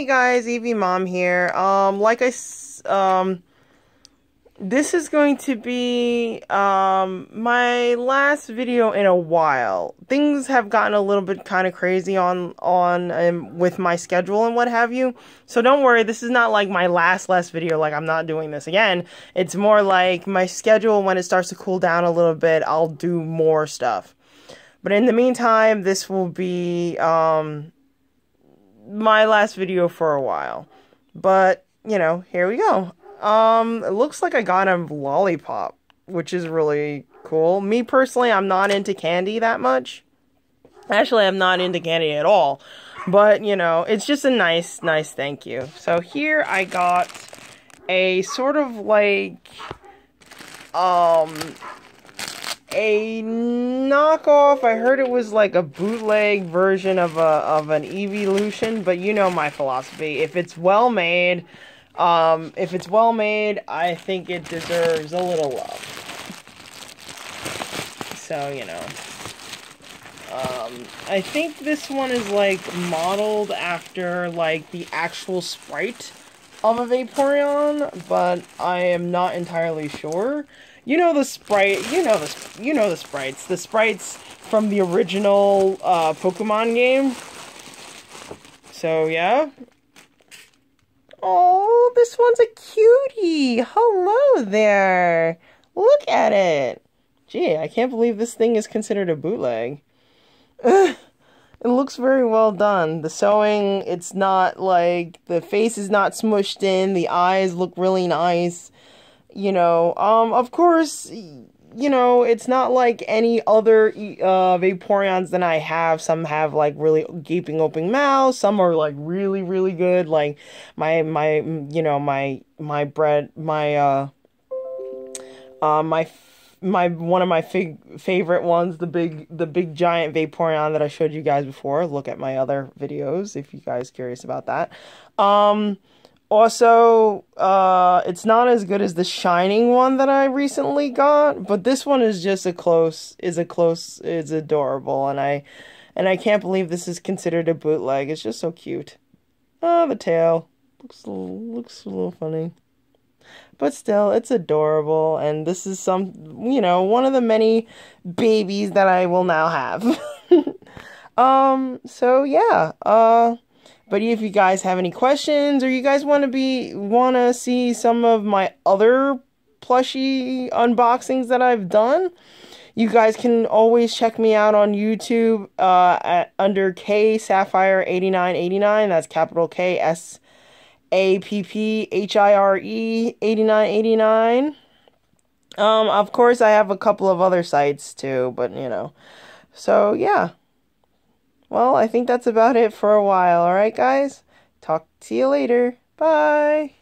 Hey guys, Evie Mom here. Um, like I, um, this is going to be, um, my last video in a while. Things have gotten a little bit kind of crazy on, on, um, with my schedule and what have you. So don't worry, this is not like my last, last video, like I'm not doing this again. It's more like my schedule, when it starts to cool down a little bit, I'll do more stuff. But in the meantime, this will be, um, my last video for a while. But, you know, here we go. Um, it looks like I got a lollipop, which is really cool. Me personally, I'm not into candy that much. Actually, I'm not into candy at all. But, you know, it's just a nice, nice thank you. So here I got a sort of like, um, a knockoff. I heard it was like a bootleg version of a of an Eeveelution, but you know my philosophy. If it's well made, um, if it's well made, I think it deserves a little love. So you know. Um, I think this one is like modeled after like the actual sprite of a Vaporeon, but I am not entirely sure. You know the sprite. You know the you know the sprites. The sprites from the original uh, Pokemon game. So yeah. Oh, this one's a cutie. Hello there. Look at it. Gee, I can't believe this thing is considered a bootleg. it looks very well done. The sewing, it's not like the face is not smushed in. The eyes look really nice you know, um, of course, you know, it's not like any other uh, Vaporeons that I have. Some have like really gaping open mouths. Some are like really, really good. Like my my you know my my bread my uh uh my my one of my fig, favorite ones, the big the big giant Vaporeon that I showed you guys before. Look at my other videos if you guys curious about that. Um also, uh, it's not as good as the Shining one that I recently got, but this one is just a close, is a close, is adorable, and I, and I can't believe this is considered a bootleg. It's just so cute. Oh, the tail looks looks a little funny, but still, it's adorable, and this is some, you know, one of the many babies that I will now have. um, so yeah, uh but if you guys have any questions or you guys want to be want to see some of my other plushie unboxings that I've done, you guys can always check me out on YouTube uh, at under K Sapphire 8989. That's capital K S A P P H I R E 8989. Um, of course, I have a couple of other sites too, but you know. So, yeah. Well, I think that's about it for a while, alright, guys? Talk to you later. Bye.